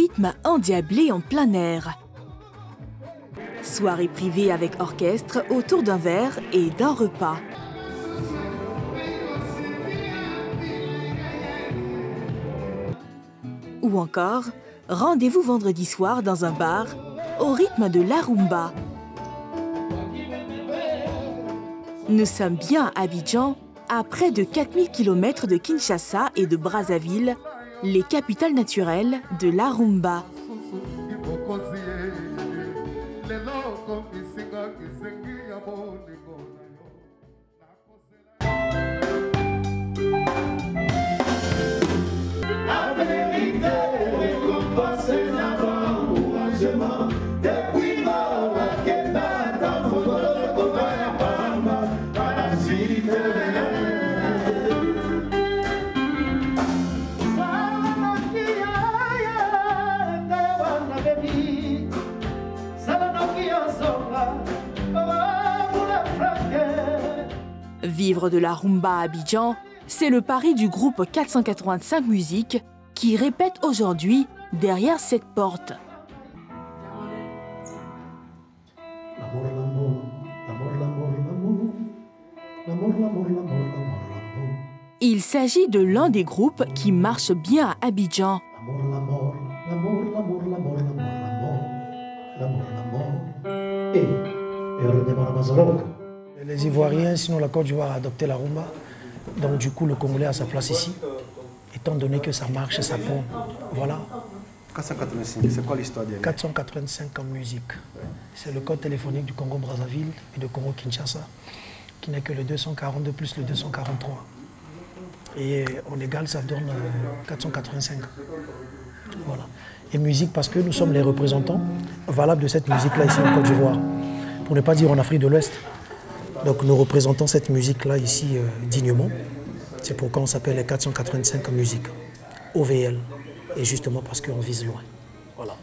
rythme endiablé en plein air. Soirée privée avec orchestre autour d'un verre et d'un repas. Ou encore, rendez-vous vendredi soir dans un bar au rythme de la rumba. Nous sommes bien à Abidjan, à près de 4000 km de Kinshasa et de Brazzaville, les capitales naturelles de la rumba. Vivre de la rumba à Abidjan, c'est le pari du groupe 485 Musique qui répète aujourd'hui derrière cette porte. Il s'agit de l'un des groupes qui marche bien à Abidjan. Les Ivoiriens, sinon la Côte d'Ivoire a adopté la rumba. Donc du coup, le Congolais a sa place ici. Étant donné que ça marche, ça pompe. Voilà. 485, c'est quoi l'histoire derrière? 485 en musique. C'est le code téléphonique du Congo-Brazzaville et de Congo-Kinshasa, qui n'est que le 242 plus le 243. Et en égal, ça donne 485. Voilà. Et musique parce que nous sommes les représentants valables de cette musique-là ici en Côte d'Ivoire. Pour ne pas dire en Afrique de l'Ouest. Donc nous représentons cette musique-là ici euh, dignement. C'est pourquoi on s'appelle les 485 en musique. OVL. Et justement parce qu'on vise loin. Voilà.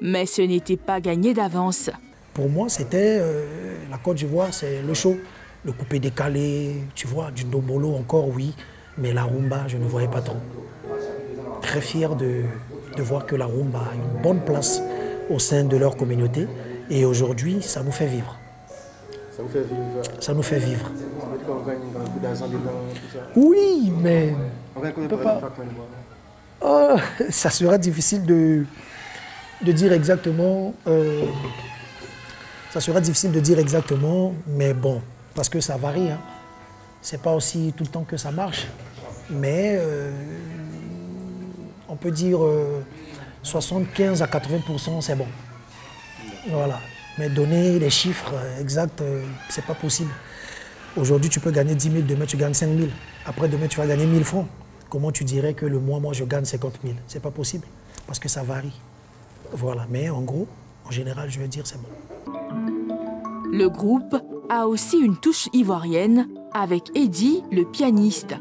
Mais ce n'était pas gagné d'avance. Pour moi, c'était euh, la Côte d'Ivoire, c'est le show. Le coupé décalé, tu vois, du domolo encore, oui. Mais la rumba, je ne voyais pas trop. Très fier de, de voir que la rumba a une bonne place au sein de leur communauté. Et aujourd'hui, ça nous fait vivre. Ça vous fait vivre Ça nous fait vivre. Ça veut dire qu'on gagne d'argent dedans, tout ça Oui, mais On gagne combien par mois oh, ça sera difficile de, de dire exactement. euh, ça sera difficile de dire exactement, mais bon, parce que ça varie. Hein. C'est pas aussi tout le temps que ça marche. Mais euh, on peut dire euh, 75 à 80% c'est bon. Voilà. Mais donner les chiffres euh, exacts, euh, c'est pas possible. Aujourd'hui, tu peux gagner 10 000, demain tu gagnes 5 000. Après, demain, tu vas gagner 1000 francs. Comment tu dirais que le mois, moi, je gagne 50 000 C'est pas possible, parce que ça varie. Voilà. Mais en gros, en général, je veux dire, c'est bon. Le groupe a aussi une touche ivoirienne avec Eddie, le pianiste.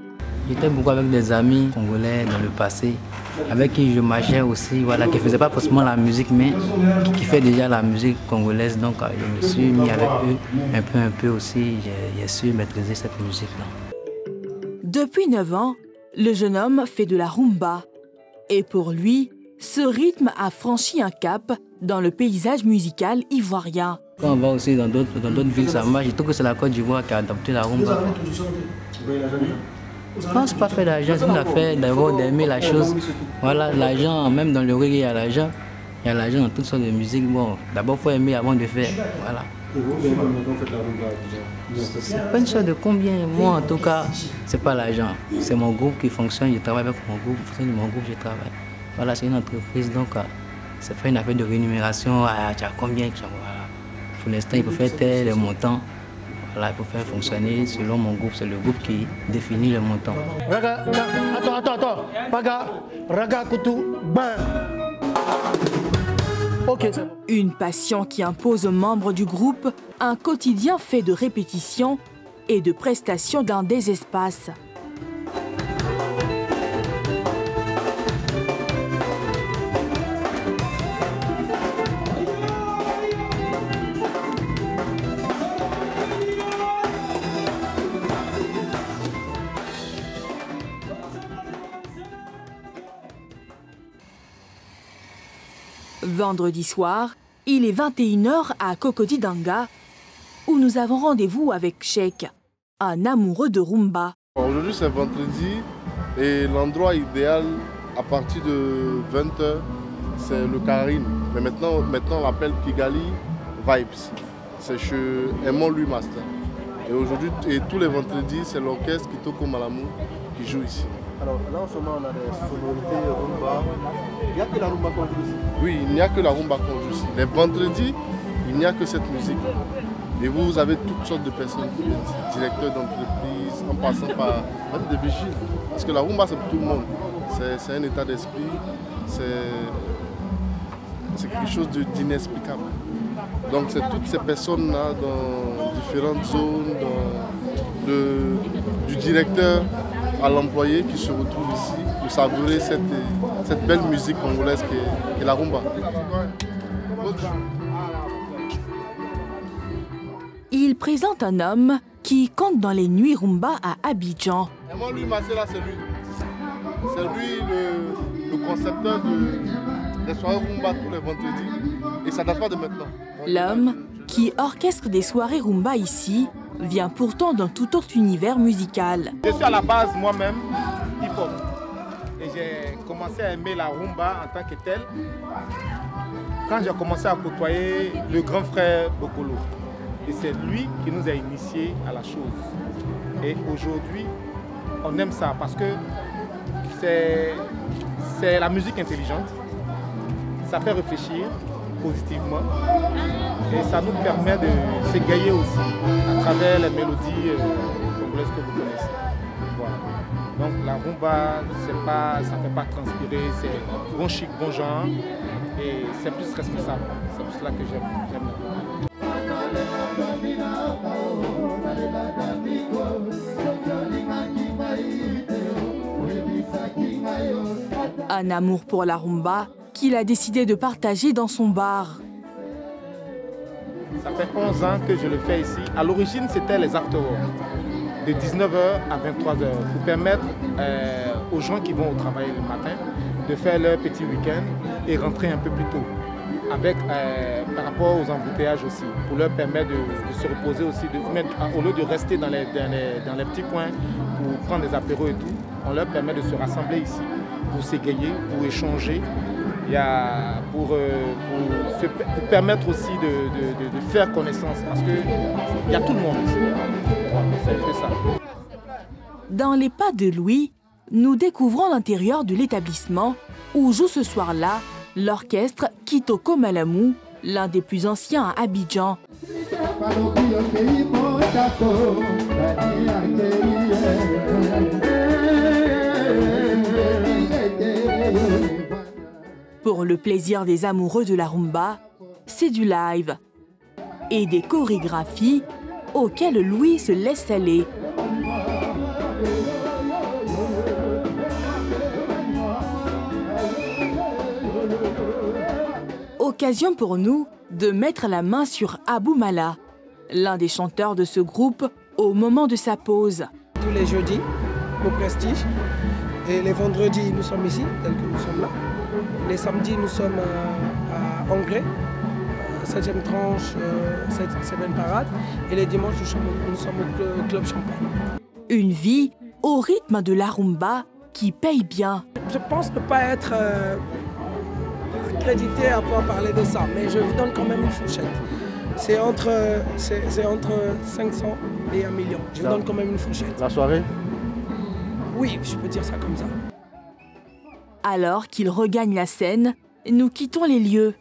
J'étais beaucoup avec des amis congolais dans le passé, avec qui je marchais aussi, voilà, qui ne faisaient pas forcément la musique, mais qui, qui fait déjà la musique congolaise. Donc euh, je me suis mis avec eux un peu, un peu aussi, j'ai su maîtriser cette musique-là. Depuis 9 ans, le jeune homme fait de la rumba. Et pour lui, ce rythme a franchi un cap dans le paysage musical ivoirien. Quand on va aussi dans d'autres villes, ça marche. Je trouve que c'est la Côte d'Ivoire qui a adopté la rumba. Non, c'est pas fait l'argent, c'est une affaire d'abord d'aimer la chose. Voilà, l'argent, même dans le reggae, il y a l'argent. Il y a l'argent dans toutes sortes de musique. Bon, d'abord, il faut aimer avant de faire. Voilà. C'est pas une chose de combien. Moi, en tout cas, c'est pas l'argent. C'est mon groupe qui fonctionne. Je travaille avec mon groupe. En fonction de mon groupe, je travaille. Voilà, c'est une entreprise. Donc, euh, c'est pas une affaire de rémunération. Tu as combien. Pour l'instant, il faut faire tel le montant. Voilà, il faut faire fonctionner selon mon groupe. C'est le groupe qui définit le montant. Raga, attends, attends, attends. Paga, raga, kutu, ben. Ok, c'est bon. Une passion qui impose aux membres du groupe un quotidien fait de répétitions et de prestations dans des espaces. Vendredi soir, il est 21h à Danga, où nous avons rendez-vous avec Sheikh, un amoureux de rumba. Aujourd'hui c'est vendredi et l'endroit idéal à partir de 20h c'est le Karim. Mais maintenant, maintenant on l'appelle Kigali Vibes. C'est chez Aimon Louis Master. Et aujourd'hui, et tous les vendredis, c'est l'orchestre Kitoko Malamou qui joue ici. Alors là en ce moment on a des sonorités rumba. Il n'y a que la rumba qu'on joue ici. Oui, il n'y a que la rumba qu'on joue ici. Les vendredis, il n'y a que cette musique. Et vous, vous avez toutes sortes de personnes, directeurs d'entreprise, en passant par des vigiles. Parce que la rumba, c'est pour tout le monde. C'est un état d'esprit, c'est quelque chose d'inexplicable. Donc c'est toutes ces personnes-là dans différentes zones, du directeur à l'employé qui se retrouvent ici pour savourer cette, cette belle musique congolaise qui est, la rumba. Il présente un homme qui compte dans les nuits rumba à Abidjan. Et moi, lui, là, c'est lui. C'est lui le, le concepteur de, des soirées rumba tous les vendredis. Et ça date pas de maintenant. L'homme qui orchestre des soirées rumba ici vient pourtant d'un tout autre univers musical. Je suis à la base moi-même commencé à aimer la rumba en tant que telle quand j'ai commencé à côtoyer le grand frère Bokolo. Et c'est lui qui nous a initiés à la chose. Et aujourd'hui, on aime ça parce que c'est la musique intelligente. Ça fait réfléchir positivement. Et ça nous permet de s'égayer aussi à travers les mélodies euh, congolaises que vous connaissez. Donc la rumba, pas, ça ne fait pas transpirer, c'est bon chic, bon genre et c'est plus responsable. C'est pour cela que j'aime Un amour pour la rumba qu'il a décidé de partager dans son bar. Ça fait 11 ans que je le fais ici. À l'origine, c'était les after de 19h à 23h pour permettre euh, aux gens qui vont au travail le matin de faire leur petit week-end et rentrer un peu plus tôt. Avec, euh, par rapport aux embouteillages aussi, pour leur permettre de, se reposer aussi, de, au lieu de rester dans les, dans les, petits coins pour prendre des apéros et tout, on leur permet de se rassembler ici pour s'égayer, pour échanger, y a pour, euh, pour, permettre aussi de, de, faire connaissance parce qu'il y a tout le monde ici. Dans les pas de Louis, nous découvrons l'intérieur de l'établissement où joue ce soir-là l'orchestre Kitoko Malamou, l'un des plus anciens à Abidjan. Pour le plaisir des amoureux de la rumba, c'est du live et des chorégraphies auxquelles Louis se laisse aller. Occasion pour nous de mettre la main sur Abou Mala, l'un des chanteurs de ce groupe, au moment de sa pause. Tous les jeudis, au Prestige, et les vendredis, nous sommes ici, tel que nous sommes là. Les samedis, nous sommes à, Anglais, 7e euh, tranche, 7e euh, parade. Et les dimanches, nous sommes, au Club Champagne. Une vie au rythme de la rumba qui paye bien. Je pense ne pas être euh, accrédité à pouvoir parler de ça, mais je vous donne quand même une fourchette. C'est entre, c'est, entre 500 et 1 million. Je vous donne quand même une fourchette. La soirée? Oui, je peux dire ça comme ça. Alors qu'il regagne la scène, nous quittons les lieux.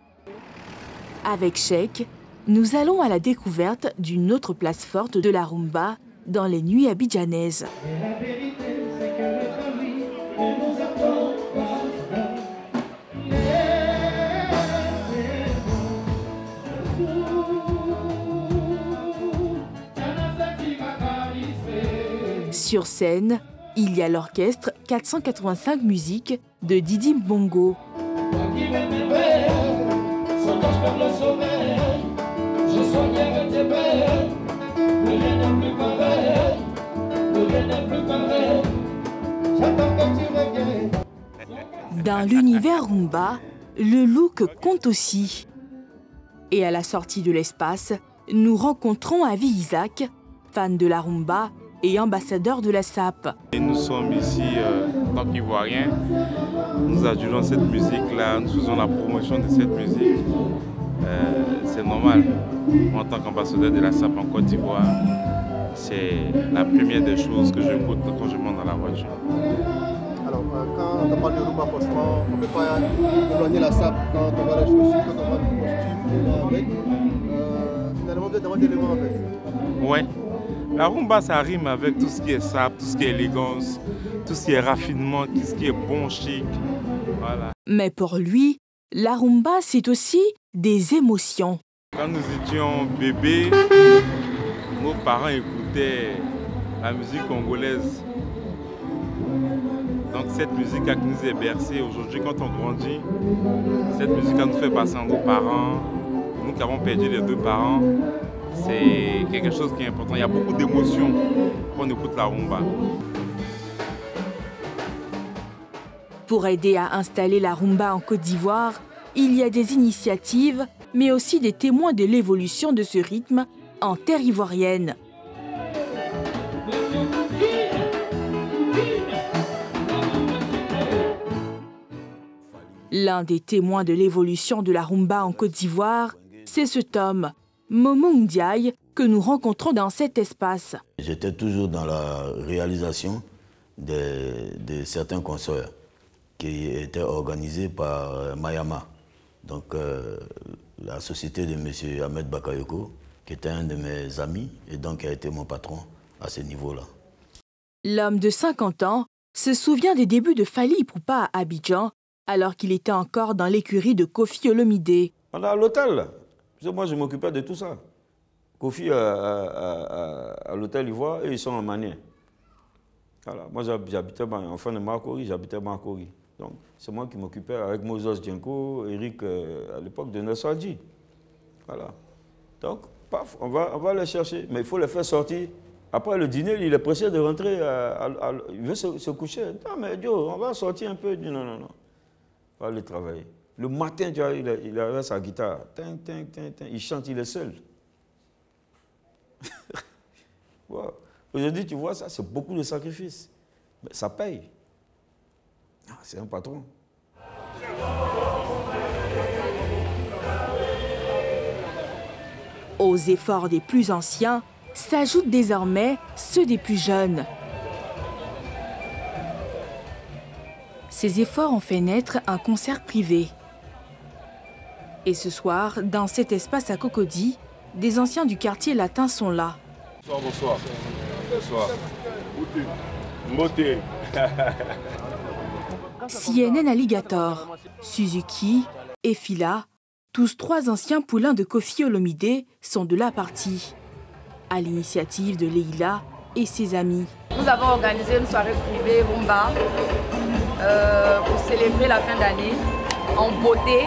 Avec Sheikh, nous allons à la découverte d'une autre place forte de la rumba dans les nuits abidjanaises. Sur scène, il y a l'orchestre 485 musiques de Didi Bongo. Dans l'univers rumba, le look compte aussi. Et à la sortie de l'espace, nous rencontrons Avi Isaac, fan de la rumba et ambassadeur de la SAP. nous sommes ici euh, en tant qu'Ivoiriens. Nous adulons cette musique-là, nous faisons la promotion de cette musique. Euh, c'est normal. Moi, en tant qu'ambassadeur de la SAP en Côte d'Ivoire, c'est la première des choses que j'écoute quand je monte dans la voiture. Alors, euh, quand on parle de rumba, forcément, on ne peut pas éloigner la SAP quand on voit les chaussures, quand on voit le costume, avec. Euh, finalement, vous êtes vraiment d'éléments en fait. Ouais. La rumba, ça rime avec tout ce qui est sap, tout ce qui est élégance, tout ce qui est raffinement, tout ce qui est bon, chic. Voilà. Mais pour lui, la rumba, c'est aussi des émotions. Quand nous étions bébés, nos parents écoutaient la musique congolaise. Donc cette musique qui nous est bercée aujourd'hui, quand on grandit, cette musique nous fait passer à nos parents, nous qui avons perdu les deux parents, c'est quelque chose qui est important. Il y a beaucoup d'émotions quand on écoute la rumba. Pour aider à installer la rumba en Côte d'Ivoire, il y a des initiatives, mais aussi des témoins de l'évolution de ce rythme en terre ivoirienne. L'un des témoins de l'évolution de la rumba en Côte d'Ivoire, c'est ce tome, Momo Ndiaye, que nous rencontrons dans cet espace. J'étais toujours dans la réalisation de, certains concerts qui étaient organisés par Mayama, donc euh, la société de M. Ahmed Bakayoko, qui était un de mes amis et donc qui a été mon patron à ce niveau-là. L'homme de 50 ans se souvient des débuts de Fali Ipupa à Abidjan, alors qu'il était encore dans l'écurie de Kofi Olomide. On a l'hôtel. Moi, je m'occupais de tout ça. Kofi à, à, à, l'hôtel Ivoire et ils sont en manière. Voilà. Moi, j'habitais enfin de Marcory, j'habitais à Marcory. Donc, c'est moi qui m'occupais avec Moses Djenko, Eric, euh, à l'époque de Nassadji. Voilà. Donc, paf, on va, on va les chercher. Mais il faut les faire sortir. Après le dîner, il est pressé de rentrer, à, il veut se, coucher. Non, mais Dieu, on va sortir un peu. Il dit non, non, non. On va aller travailler. Le matin, tu vois, il, a, il avait sa guitare. Ting, ting, ting. Il chante, il est seul. Aujourd'hui, tu vois, ça, c'est beaucoup de sacrifices. Mais ça paye. Ah, c'est un patron. Aux efforts des plus anciens s'ajoutent désormais ceux des plus jeunes. Ces efforts ont fait naître un concert privé. Et ce soir, dans cet espace à Cocody, des anciens du quartier latin sont là. Bonsoir, bonsoir. Bonsoir. Beauté. CNN Alligator, Suzuki et Fila, tous trois anciens poulains de Kofi Olomide, sont de la partie, à l'initiative de Leila et ses amis. Nous avons organisé une soirée privée Rumba euh, pour célébrer la fin d'année en beauté.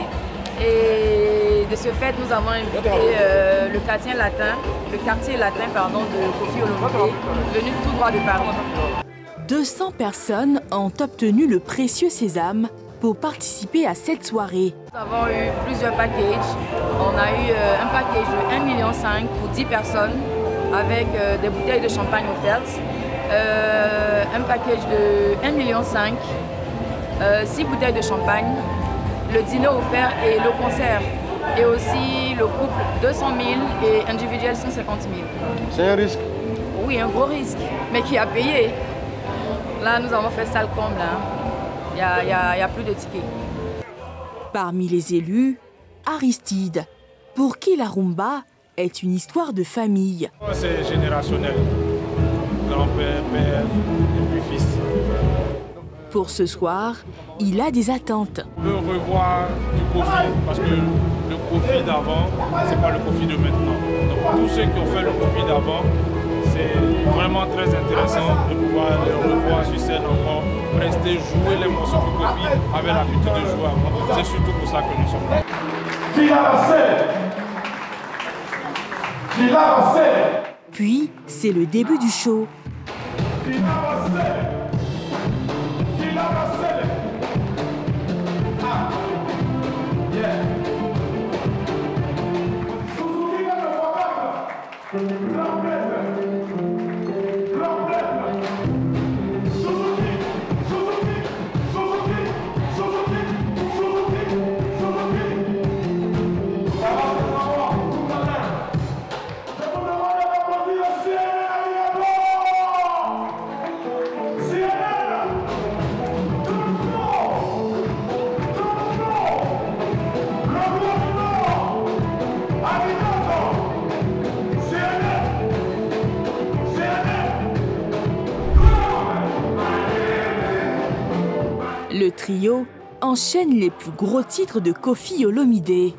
Et de ce fait, nous avons invité euh, le quartier latin, le quartier latin pardon, de Kofi Olomide, venu tout droit de Paris. 200 personnes ont obtenu le précieux sésame pour participer à cette soirée. Nous avons eu plusieurs packages. On a eu euh, un package de 1,5 million pour 10 personnes avec euh, des bouteilles de champagne offertes. Euh, un package de 1,5 million, 6 bouteilles de champagne, le dîner offert et le concert. Et aussi le couple 200 000 et individuel 150 000. C'est un risque Oui, un gros risque, mais qui a payé. Là, nous avons fait ça le comble. Il hein. n'y a, a, a, plus de tickets. Parmi les élus, Aristide, pour qui la rumba est une histoire de famille. C'est générationnel. Grand-père, père, et puis fils. Pour ce soir, il a des attentes. On veut revoir du Kofi, parce que le Kofi d'avant, ce n'est pas le Kofi de maintenant. Donc tous ceux qui ont fait le Kofi d'avant, c'est vraiment très intéressant de pouvoir les revoir sur scène encore, rester jouer les morceaux de Kofi avec l'habitude de jouer avant. C'est surtout pour ça que nous sommes là. Puis, c'est le début du show. Enchaîne les plus gros titres de Kofi Olomide.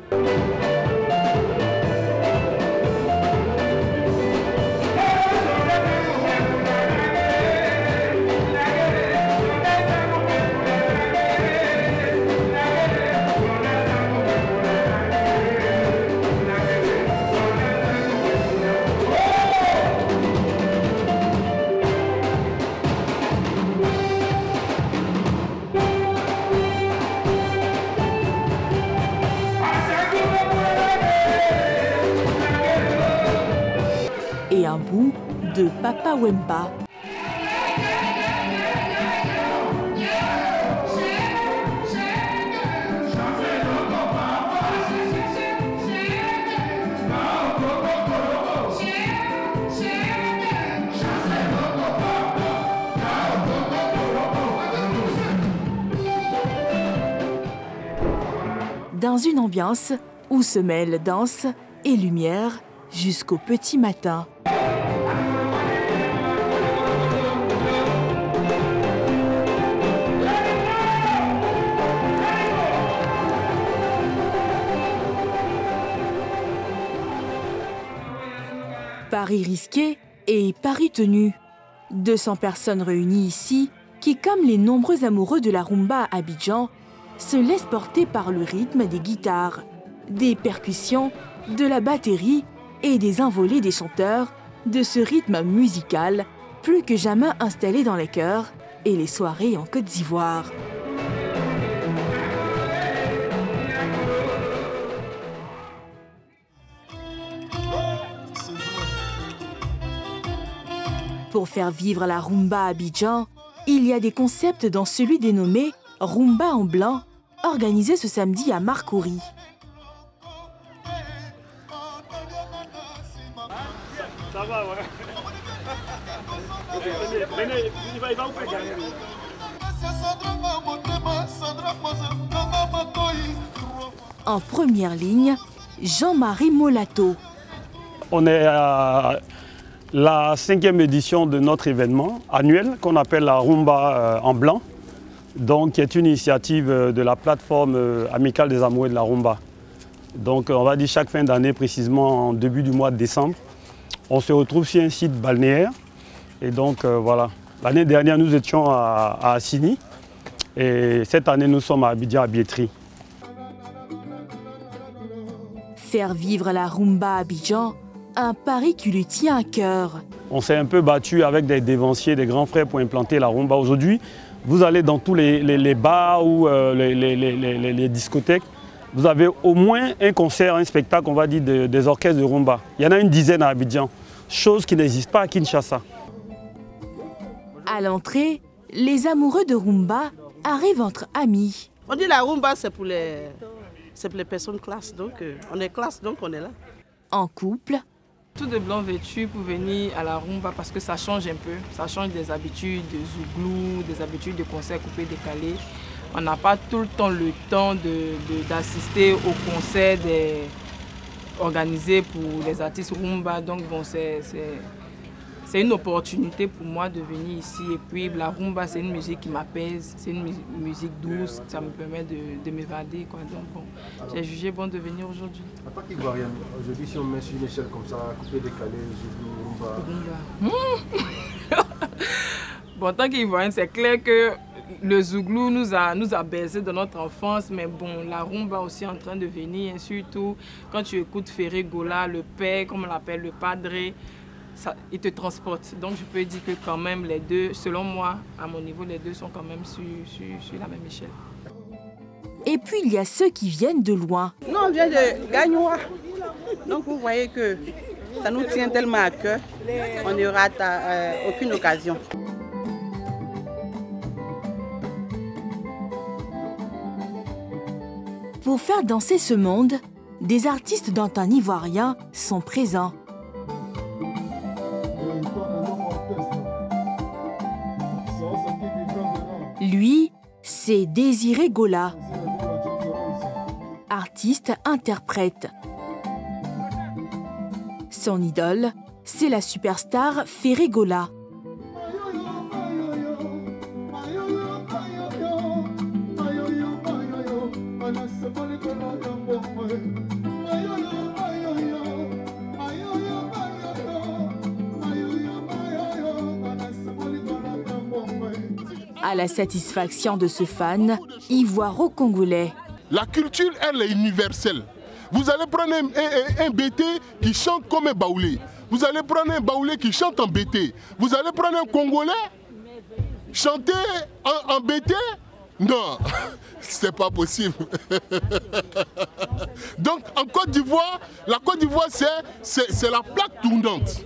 Un bout de Papa Wemba. Dans une ambiance où se mêlent danse et lumière jusqu'au petit matin. Paris risqué et Paris tenu. 200 personnes réunies ici qui, comme les nombreux amoureux de la rumba à Abidjan, se laissent porter par le rythme des guitares, des percussions, de la batterie et des envolées des chanteurs de ce rythme musical plus que jamais installé dans les chœurs et les soirées en Côte d'Ivoire. Pour faire vivre la rumba à Abidjan, il y a des concepts dans celui dénommé Rumba en blanc, organisé ce samedi à Marcouri. En première ligne, Jean-Marie Molato. On est la cinquième édition de notre événement annuel qu'on appelle la Rumba euh, en blanc, donc qui est une initiative de la plateforme euh, amicale des amoureux de la Rumba. Donc on va dire chaque fin d'année, précisément en début du mois de décembre, on se retrouve sur un site balnéaire. Et donc euh, voilà, l'année dernière nous étions à, à Assini et cette année nous sommes à Abidjan à Bietri. Faire vivre la rumba à Abidjan, un pari qui lui tient à cœur. On s'est un peu battu avec des dévanciers, des grands frères pour implanter la rumba. Aujourd'hui, vous allez dans tous les, les- les bars ou euh, les, les- les- les- les discothèques, vous avez au moins un concert, un spectacle, on va dire, de- des orchestres de rumba. Il y en a une dizaine à Abidjan, chose qui n'existe pas à Kinshasa. À l'entrée, les amoureux de rumba arrivent entre amis. On dit la rumba, c'est pour les, c'est pour les personnes classe. Donc, euh, on est classe, donc on est là. En couple, Tout de blanc vêtu pour venir à la rumba parce que ça change un peu. Ça change des habitudes de zouglou, des habitudes de concerts coupés décalés. On n'a pas tout le temps le temps d'assister de, aux concerts organisés pour les artistes rumba. Donc bon, c'est c'est- une opportunité pour moi de venir ici. Et puis la rumba, c'est une musique qui m'apaise, c'est une mu- musique douce, ça me permet de, de m'évader. quoi. Donc bon, j'ai jugé bon de venir aujourd'hui. En tant qu'Ivoirienne, aujourd'hui, si on met sur une échelle comme ça, coupé, décalé, zoulou, rumba. Bon, en tant qu'Ivoirienne, c'est clair que le zouglou nous a, nous a baisé dans notre enfance, mais bon, la rumba aussi est en train de venir, et surtout quand tu écoutes Ferré Gola, le père, comme on l'appelle, le padre, ça, il te transporte. Donc je peux dire que quand même les deux, selon moi, à mon niveau, les deux sont quand même sur, sur, sur la même échelle. et puis il y a ceux qui viennent de loin. Nous, on vient de Gagnoua. Donc, vous voyez que ça nous tient tellement à cœur. On ne rate euh, aucune occasion. Pour faire danser ce monde, des artistes d'antan ivoirien sont présents. c'est Désiré Gola, artiste, interprète. Son idole, c'est la superstar Ferré Gola. La satisfaction de ce fan, ivoiro-congolais. La culture, elle est universelle. Vous allez prendre un, BT qui chante comme un baoulé. Vous allez prendre un baoulé qui chante en BT. Vous allez prendre un Congolais chanter en, en BT Non, c'est pas possible. Donc en Côte d'Ivoire, la Côte d'Ivoire, c'est la plaque tournante.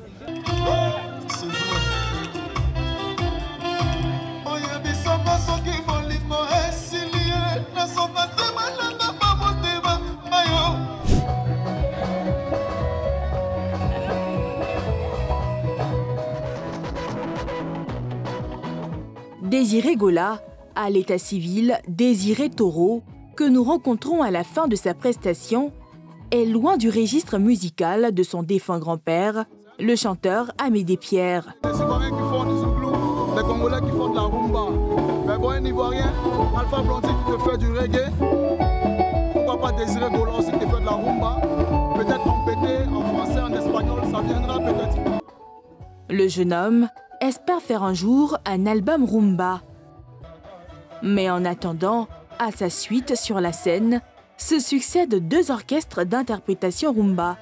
Désiré Gola, à l'état civil Désiré Taureau, que nous rencontrons à la fin de sa prestation, est loin du registre musical de son défunt grand-père, le chanteur Amédée Pierre. Les Ivoiriens qui font du zouglou, les Congolais qui font de la rumba. Mais bon, un Ivoirien, Alpha Blondy qui te fait du reggae, pourquoi pas Désiré Gola aussi qui te fait de la rumba? Peut-être en pété, en français, en espagnol, ça viendra peut-être. Le jeune homme espère faire un jour un album rumba. Mais en attendant, à sa suite sur la scène, se succèdent deux orchestres d'interprétation rumba.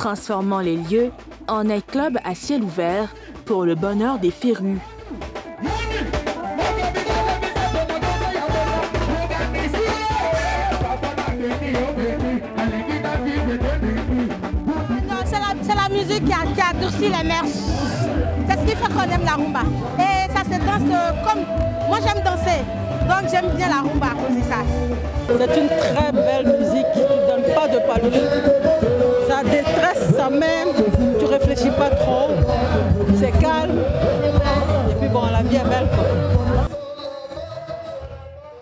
Transformant les lieux en nightclub à ciel ouvert pour le bonheur des férus. C'est la, musique qui a, qui a durci les mers. C'est ce qui fait qu'on aime la rumba. Et ça se danse euh, comme... Moi j'aime danser, donc j'aime bien la rumba à cause de ça. C'est une très belle musique qui ne donne pas de palouche ça détresse sa main, tu réfléchis pas trop, c'est calme, et puis bon, la vie est belle.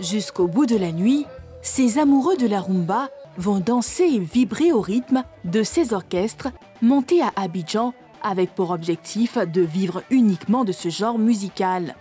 Jusqu'au bout de la nuit, ces amoureux de la rumba vont danser et vibrer au rythme de ces orchestres montés à Abidjan avec pour objectif de vivre uniquement de ce genre musical.